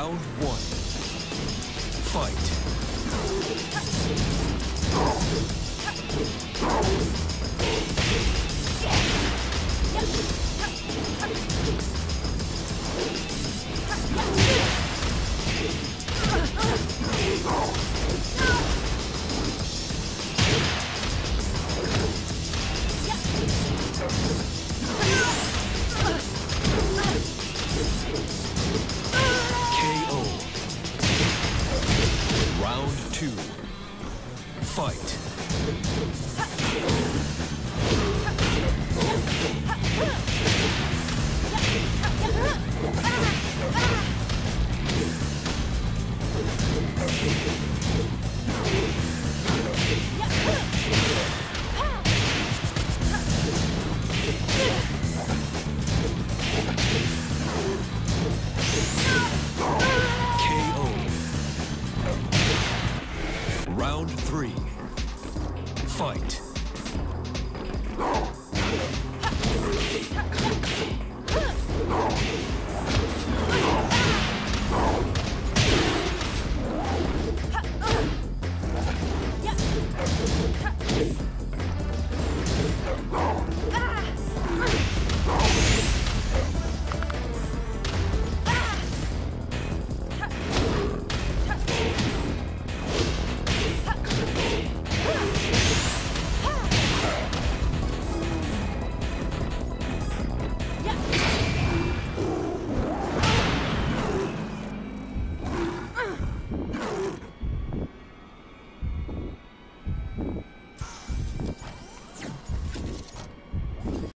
Round one. Fight. Fight. Three. Fight.